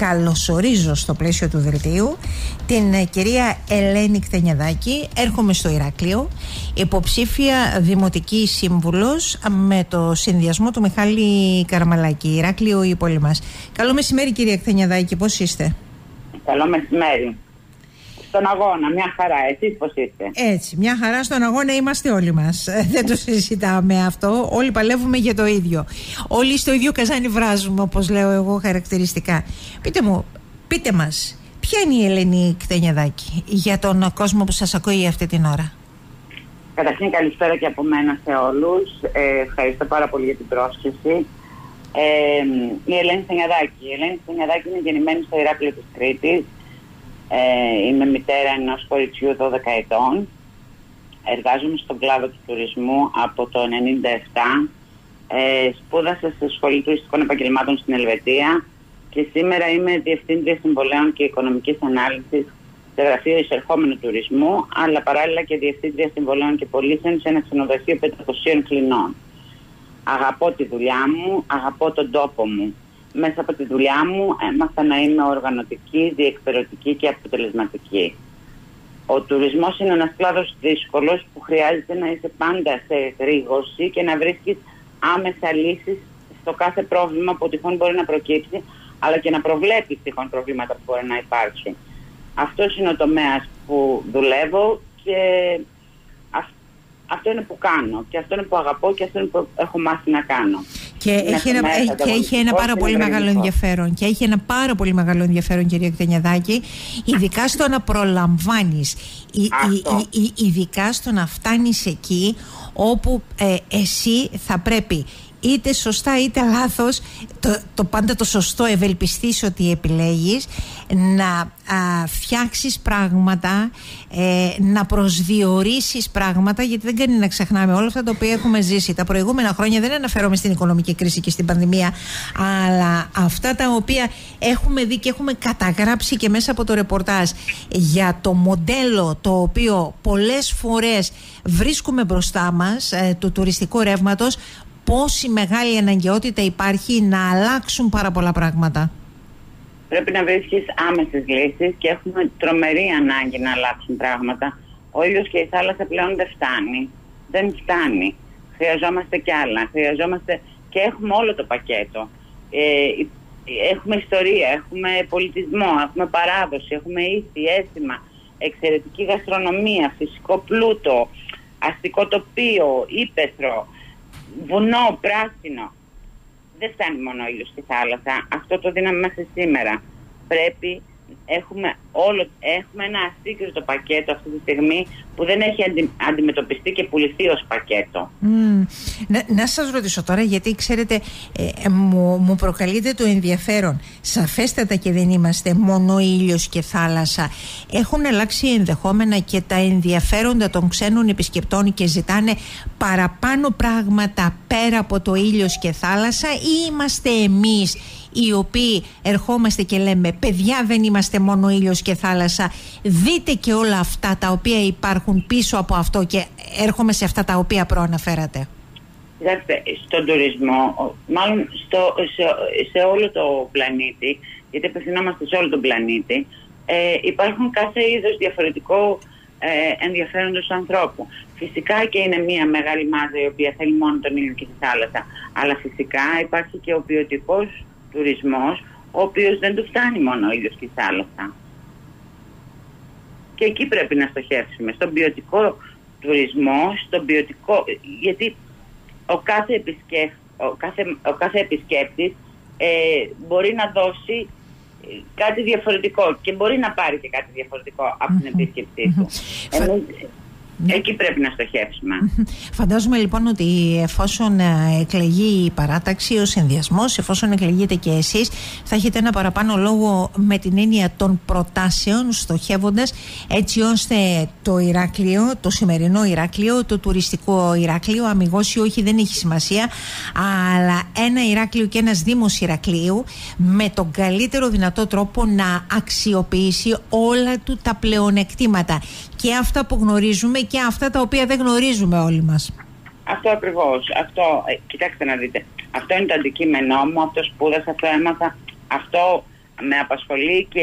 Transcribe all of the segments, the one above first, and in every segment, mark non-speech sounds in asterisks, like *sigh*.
καλωσορίζω στο πλαίσιο του δελτίου την ε, κυρία Ελένη Κτενιαδάκη. Έρχομαι στο Ηράκλειο, υποψήφια δημοτική σύμβουλος με το συνδυασμό του Μιχάλη Καραμαλάκη. Ηράκλειο η πόλη μας. Καλό μεσημέρι κυρία Κτενιαδάκη, πώς είστε; Καλό μεσημέρι στον αγώνα. Μια χαρά. Εσείς πώς είστε; Έτσι. Μια χαρά στον αγώνα είμαστε όλοι μας. Ε, δεν το συζητάμε αυτό. Όλοι παλεύουμε για το ίδιο. Όλοι στο ίδιο καζάνι βράζουμε όπως λέω εγώ χαρακτηριστικά. Πείτε μου, πείτε μας, ποια είναι η Ελένη Κτενιαδάκη για τον κόσμο που σας ακούει αυτή την ώρα; Καταρχήν καλησπέρα και από μένα σε όλους. Ε, ευχαριστώ πάρα πολύ για την πρόσκληση. Ε, η Ελένη Κτενιαδάκη. Η Ελένη Κτενιαδάκη είναι γεννημένη στο Ηράκλειο της Κρήτης ε, είμαι μητέρα ενός κοριτσιού 12 ετών. Εργάζομαι στον κλάδο του τουρισμού από το 1997. Ε, σπούδασα στη Σχολή Τουριστικών Επαγγελμάτων στην Ελβετία και σήμερα είμαι Διευθύντρια Συμβολαίων και Οικονομικής Ανάλυσης σε γραφείο εισερχόμενου τουρισμού, αλλά παράλληλα και Διευθύντρια Συμβολαίων και Πωλήσεων σε ένα ξενοδοχείο 500 κλινών. Αγαπώ τη δουλειά μου, αγαπώ τον τόπο μου μέσα από τη δουλειά μου έμαθα να είμαι οργανωτική, διεκπεραιωτική και αποτελεσματική. Ο τουρισμός είναι ένας κλάδος δύσκολος που χρειάζεται να είσαι πάντα σε εγρήγορση και να βρίσκεις άμεσα λύσεις στο κάθε πρόβλημα που τυχόν μπορεί να προκύψει, αλλά και να προβλέπεις τυχόν προβλήματα που μπορεί να υπάρξουν. Αυτός είναι ο τομέας που δουλεύω και αυτό είναι που κάνω και αυτό είναι που αγαπώ και αυτό είναι που έχω μάθει να κάνω. Και έχει, ένα, και έχει ένα πάρα πολύ μεγάλο ενδιαφέρον. Και έχει ένα πάρα πολύ μεγάλο ενδιαφέρον, κυρία Κτενιαδάκη, ειδικά στο να προλαμβάνεις, ειδικά στο να φτάνεις εκεί όπου ε, εσύ θα πρέπει είτε σωστά είτε λάθος το, το πάντα το σωστό ευελπιστείς ότι επιλέγεις να α, φτιάξεις πράγματα ε, να προσδιορίσεις πράγματα γιατί δεν κάνει να ξεχνάμε όλα αυτά τα οποία έχουμε ζήσει. Τα προηγούμενα χρόνια δεν αναφέρομαι στην οικονομική κρίση και στην πανδημία αλλά αυτά τα οποία έχουμε δει και έχουμε καταγράψει και μέσα από το ρεπορτάζ για το μοντέλο το οποίο πολλές φορές βρίσκουμε μπροστά μας ε, του τουριστικού ρεύματος πόση μεγάλη αναγκαιότητα υπάρχει να αλλάξουν πάρα πολλά πράγματα. Πρέπει να βρίσκεις άμεσες λύσεις και έχουμε τρομερή ανάγκη να αλλάξουν πράγματα. Ο ήλιος και η θάλασσα πλέον δεν φτάνει. Δεν φτάνει. Χρειαζόμαστε κι άλλα. Χρειαζόμαστε και έχουμε όλο το πακέτο. Ε, έχουμε ιστορία, έχουμε πολιτισμό, έχουμε παράδοση, έχουμε ήθη, αίσθημα, εξαιρετική γαστρονομία, φυσικό πλούτο, αστικό τοπίο, ύπεθρο, βουνό, πράσινο. Δεν φτάνει μόνο ο ήλιος στη θάλασσα. Αυτό το δίναμε μέχρι σήμερα. Πρέπει έχουμε, όλο, έχουμε ένα ασύγκριτο πακέτο αυτή τη στιγμή που δεν έχει αντιμετωπιστεί και πουληθεί ως πακέτο. Να, να σας ρωτήσω τώρα γιατί ξέρετε ε, ε, μου, μου προκαλείται το ενδιαφέρον. Σαφέστατα και δεν είμαστε μόνο ήλιος και θάλασσα. Έχουν αλλάξει ενδεχόμενα και τα ενδιαφέροντα των ξένων επισκεπτών και ζητάνε παραπάνω πράγματα πέρα από το ήλιος και θάλασσα ή είμαστε εμείς οι οποίοι ερχόμαστε και λέμε παιδιά δεν είμαστε μόνο ήλιος και θάλασσα δείτε και όλα αυτά τα οποία υπάρχουν πίσω από αυτό και έρχομαι σε αυτά τα οποία προαναφέρατε. Κοιτάξτε, στον τουρισμό, μάλλον στο, σε, σε, όλο το πλανήτη, γιατί απευθυνόμαστε σε όλο τον πλανήτη, ε, υπάρχουν κάθε είδος διαφορετικό ε, ενδιαφέροντος ανθρώπου. Φυσικά και είναι μια μεγάλη μάζα η οποία θέλει μόνο τον ήλιο και τη θάλασσα, αλλά φυσικά υπάρχει και ο ποιοτικός τουρισμός ο οποίος δεν του φτάνει μόνο ο ήλιος και η θάλασσα. Και εκεί πρέπει να στοχεύσουμε, στον ποιοτικό τουρισμό, στον ποιοτικό, γιατί ο κάθε, επισκέπ, ο κάθε, ο κάθε επισκέπτης ε, μπορεί να δώσει ε, κάτι διαφορετικό και μπορεί να πάρει και κάτι διαφορετικό από την επίσκεψή του. Ναι. Εκεί πρέπει να στοχεύσουμε. Φαντάζομαι λοιπόν ότι εφόσον ε, εκλεγεί η παράταξη, ο συνδυασμός, εφόσον εκλεγείτε και εσείς, θα έχετε ένα παραπάνω λόγο με την έννοια των προτάσεων, στοχεύοντας έτσι ώστε το Ηράκλειο, το σημερινό Ηράκλειο, το τουριστικό Ηράκλειο, αμυγός ή όχι δεν έχει σημασία, αλλά ένα Ηράκλειο και ένας Δήμος Ηρακλείου με τον καλύτερο δυνατό τρόπο να αξιοποιήσει όλα του τα πλεονεκτήματα και αυτά που γνωρίζουμε και αυτά τα οποία δεν γνωρίζουμε όλοι μας. Αυτό ακριβώς. Αυτό, ε, κοιτάξτε να δείτε. Αυτό είναι το αντικείμενό μου, αυτό σπούδασα, αυτό έμαθα. Αυτό, με απασχολεί και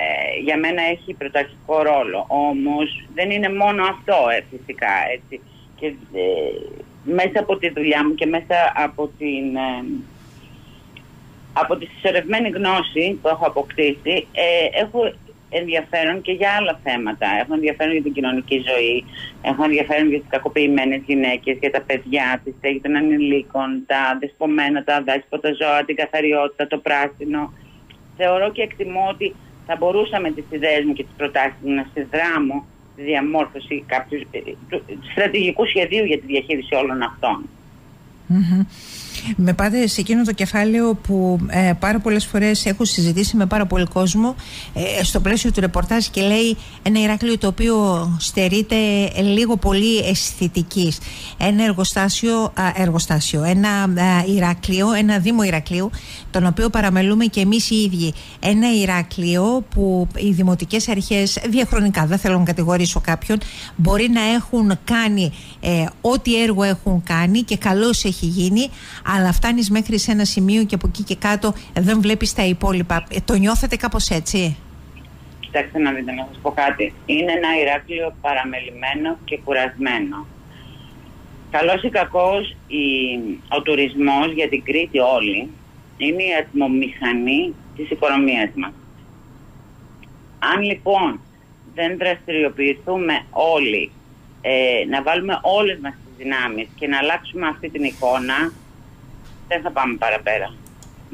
ε, για μένα έχει πρωταρχικό ρόλο. Όμως δεν είναι μόνο αυτό ε, φυσικά. Έτσι. Και ε, μέσα από τη δουλειά μου και μέσα από την, από τη συσσωρευμένη γνώση που έχω αποκτήσει, έχω ενδιαφέρον και για άλλα θέματα. Έχω ενδιαφέρον για την κοινωνική ζωή, έχω ενδιαφέρον για τις κακοποιημένες γυναίκες, για τα παιδιά, της στέγη των ανηλίκων, τα δεσπομένα, τα δάσποτα ζώα, την καθαριότητα, το πράσινο. Θεωρώ και εκτιμώ ότι θα μπορούσαμε τις ιδέες μου και τις προτάσεις μου να συνδράμω στη διαμόρφωση κάποιου ε, στρατηγικού σχεδίου για τη διαχείριση όλων με πάτε σε εκείνο το κεφάλαιο που ε, πάρα πολλές φορές έχω συζητήσει με πάρα πολύ κόσμο ε, στο πλαίσιο του ρεπορτάζ και λέει ένα Ηράκλειο το οποίο στερείται λίγο πολύ αισθητικής. Ένα εργοστάσιο, εργοστάσιο ένα Ηράκλειο, ένα Δήμο Ηρακλείου τον οποίο παραμελούμε και εμείς οι ίδιοι. Ένα Ηράκλειο που οι δημοτικές αρχές διαχρονικά, δεν θέλω να κατηγορήσω κάποιον, μπορεί να έχουν κάνει ε, ό,τι έργο έχουν κάνει και καλώς έχει γίνει αλλά φτάνεις μέχρι σε ένα σημείο και από εκεί και κάτω δεν βλέπεις τα υπόλοιπα. Ε, το νιώθετε κάπως έτσι; Κοιτάξτε να δείτε, να σας πω κάτι. Είναι ένα Ηράκλειο παραμελημένο και κουρασμένο. Καλός ή κακός, ο τουρισμός για την Κρήτη όλη είναι η ατμομηχανή της οικονομίας μας. Αν λοιπόν δεν δραστηριοποιηθούμε όλοι, ε, να βάλουμε όλες μας τις δυνάμεις και να αλλάξουμε αυτή την εικόνα, δεν θα πάμε παραπέρα.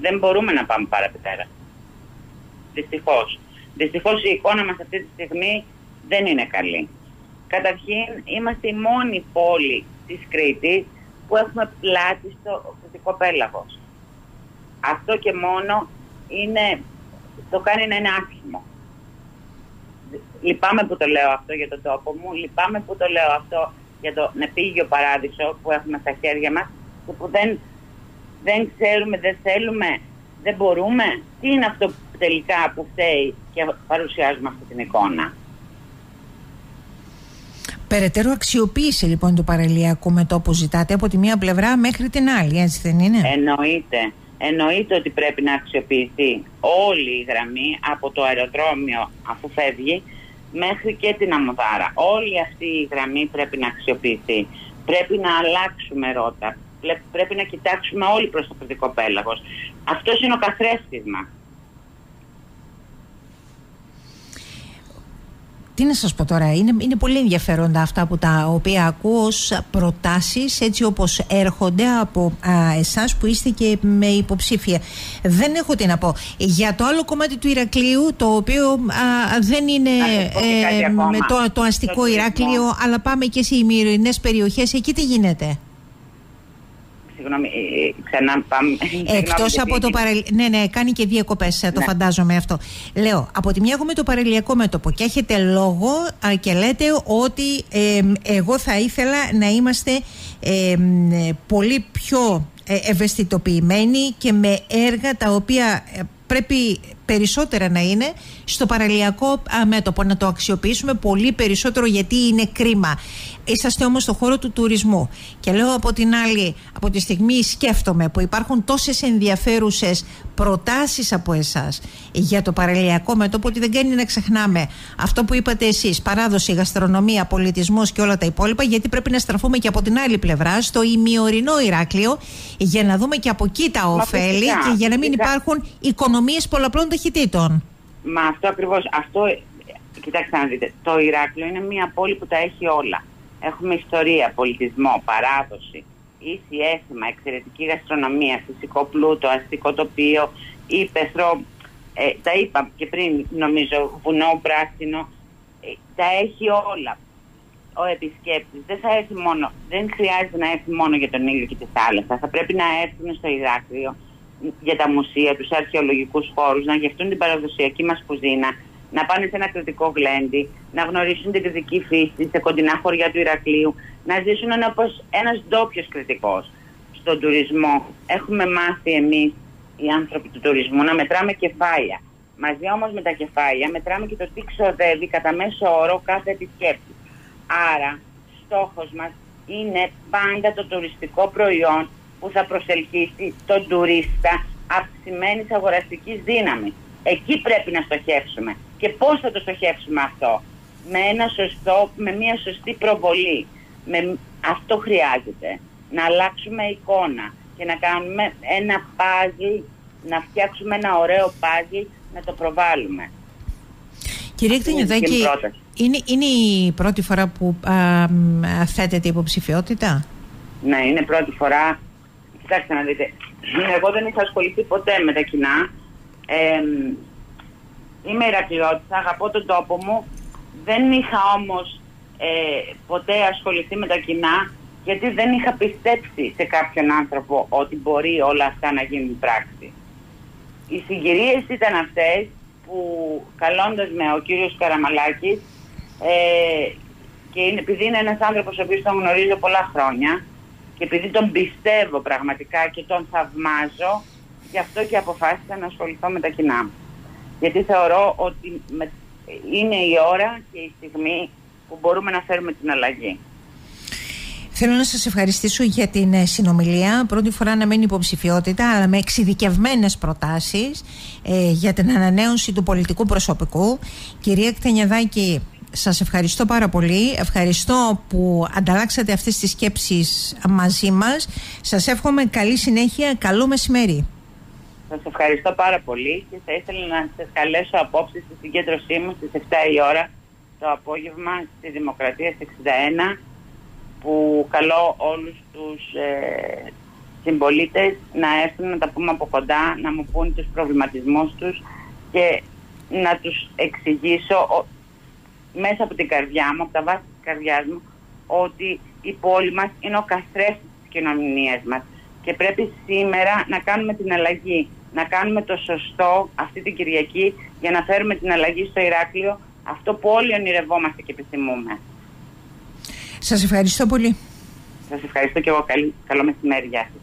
Δεν μπορούμε να πάμε παραπέρα. Δυστυχώς. Δυστυχώς η εικόνα μας αυτή τη στιγμή δεν είναι καλή. Καταρχήν, είμαστε η μόνη πόλη της Κρήτης που έχουμε πλάτη στο κριτικό πέλαγος. Αυτό και μόνο είναι, το κάνει να είναι άσχημο. Λυπάμαι που το λέω αυτό για τον τόπο μου, λυπάμαι που το λέω αυτό για το νεπίγειο παράδεισο που έχουμε στα χέρια μας και που δεν δεν ξέρουμε, δεν θέλουμε, δεν μπορούμε. Τι είναι αυτό τελικά που φταίει και παρουσιάζουμε αυτή την εικόνα. Περαιτέρω αξιοποίηση λοιπόν του παραλιακού μετώπου ζητάτε από τη μία πλευρά μέχρι την άλλη, έτσι δεν είναι; Εννοείται. Εννοείται ότι πρέπει να αξιοποιηθεί όλη η γραμμή από το αεροδρόμιο αφού φεύγει μέχρι και την Αμοδάρα. Όλη αυτή η γραμμή πρέπει να αξιοποιηθεί. Πρέπει να αλλάξουμε ρότα πρέπει να κοιτάξουμε όλοι προς το κριτικό πέλαγος. Αυτός είναι ο καθρέφτης μας. Τι να σας πω τώρα, είναι, είναι πολύ ενδιαφέροντα αυτά που τα οποία ακούω ως προτάσεις έτσι όπως έρχονται από α, εσάς που είστε και με υποψήφια. Δεν έχω τι να πω. Για το άλλο κομμάτι του Ηρακλείου, το οποίο δεν είναι ε, με το, το αστικό Ηράκλειο, αλλά πάμε και σε ημιρινές περιοχές, εκεί τι γίνεται; Συγγνώμη, ε, ε, ξανά πάμε. *laughs* Εκτός από το παραλιακό. Ναι, ναι, κάνει και διακοπές, ε, το ναι. φαντάζομαι αυτό. Λέω, από τη μια έχουμε το παραλιακό μέτωπο και έχετε λόγο και λέτε ότι εγώ θα ήθελα να είμαστε πολύ πιο ευαισθητοποιημένοι και με έργα τα οποία πρέπει περισσότερα να είναι στο παραλιακό μέτωπο, να το αξιοποιήσουμε πολύ περισσότερο γιατί είναι κρίμα. Είσαστε όμως στο χώρο του τουρισμού και λέω από την άλλη, από τη στιγμή σκέφτομαι που υπάρχουν τόσες ενδιαφέρουσες προτάσεις από εσάς για το παραλιακό μέτωπο ότι δεν κάνει να ξεχνάμε αυτό που είπατε εσείς, παράδοση, γαστρονομία, πολιτισμός και όλα τα υπόλοιπα γιατί πρέπει να στραφούμε και από την άλλη πλευρά στο ημιορεινό Ηράκλειο για να δούμε και από εκεί τα ωφέλη και για να μην υπάρχουν οικονομίες πολλαπλών ταχυτήτων. Μα αυτό ακριβώς, αυτό, κοιτάξτε να δείτε, το Ηράκλειο είναι μια πόλη που τα έχει όλα. Έχουμε ιστορία, πολιτισμό, παράδοση, ίση έθιμα, εξαιρετική γαστρονομία, φυσικό πλούτο, αστικό τοπίο, ύπεθρο, ε, τα είπα και πριν νομίζω, βουνό, πράσινο, ε, τα έχει όλα. Ο επισκέπτης δεν θα έρθει μόνο, δεν χρειάζεται να έρθει μόνο για τον ήλιο και τη θάλασσα. Θα πρέπει να έρθουν στο Ηράκλειο για τα μουσεία, τους αρχαιολογικούς χώρους, να γευτούν την παραδοσιακή μας κουζίνα, να πάνε σε ένα κριτικό γλέντι, να γνωρίσουν την κριτική φύση σε κοντινά χωριά του Ηρακλείου, να ζήσουν όπως ένας ντόπιος κριτικός. Στον τουρισμό έχουμε μάθει εμείς οι άνθρωποι του τουρισμού να μετράμε κεφάλια. Μαζί όμως με τα κεφάλια μετράμε και το τι ξοδεύει κατά μέσο όρο κάθε επισκέπτη. Άρα, στόχος μας είναι πάντα το τουριστικό προϊόν που θα προσελκύσει τον τουρίστα αυξημένη αγοραστικής δύναμης. Εκεί πρέπει να στοχεύσουμε. Και πώς θα το στοχεύσουμε αυτό; Με ένα σωστό, με μια σωστή προβολή. Με, αυτό χρειάζεται. Να αλλάξουμε εικόνα και να κάνουμε ένα πάζι, να φτιάξουμε ένα ωραίο πάζι, να το προβάλλουμε. Κυρία Κτηνιουδάκη, είναι, είναι η πρώτη φορά που α, θέτεται υποψηφιότητα; Ναι, είναι πρώτη φορά. Κοιτάξτε να δείτε. Εγώ δεν είχα ασχοληθεί ποτέ με τα κοινά. Ε, είμαι Ηρακλειώτησα, αγαπώ τον τόπο μου. Δεν είχα όμως ε, ποτέ ασχοληθεί με τα κοινά γιατί δεν είχα πιστέψει σε κάποιον άνθρωπο ότι μπορεί όλα αυτά να γίνουν πράξη. Οι συγκυρίες ήταν αυτές που καλώντας με ο κύριος Καραμαλάκης ε, και είναι, επειδή είναι ένας άνθρωπος ο οποίος τον γνωρίζω πολλά χρόνια και επειδή τον πιστεύω πραγματικά και τον θαυμάζω, γι' αυτό και αποφάσισα να ασχοληθώ με τα κοινά. Γιατί θεωρώ ότι είναι η ώρα και η στιγμή που μπορούμε να φέρουμε την αλλαγή. Θέλω να σας ευχαριστήσω για την ε, συνομιλία. Πρώτη φορά να μένει υποψηφιότητα, αλλά με εξειδικευμένες προτάσεις ε, για την ανανέωση του πολιτικού προσωπικού. Κυρία Κτενιαδάκη, σας ευχαριστώ πάρα πολύ. Ευχαριστώ που ανταλλάξατε αυτές τις σκέψεις μαζί μας. Σας εύχομαι καλή συνέχεια. Καλό μεσημέρι. Σας ευχαριστώ πάρα πολύ και θα ήθελα να σας καλέσω απόψε στη συγκέντρωσή μου στις 7 η ώρα το απόγευμα στη Δημοκρατία 61 που καλώ όλους τους ε, συμπολίτες να έρθουν να τα πούμε από κοντά, να μου πούν τους προβληματισμούς τους και να τους εξηγήσω μέσα από την καρδιά μου, από τα βάση της καρδιάς μου, ότι η πόλη μας είναι ο καθρέφτης της κοινωνίας μας και πρέπει σήμερα να κάνουμε την αλλαγή, να κάνουμε το σωστό αυτή την Κυριακή για να φέρουμε την αλλαγή στο Ηράκλειο, αυτό που όλοι ονειρευόμαστε και επιθυμούμε. Σας ευχαριστώ πολύ. Σας ευχαριστώ και εγώ. Καλό μεσημέρι. Γεια σας.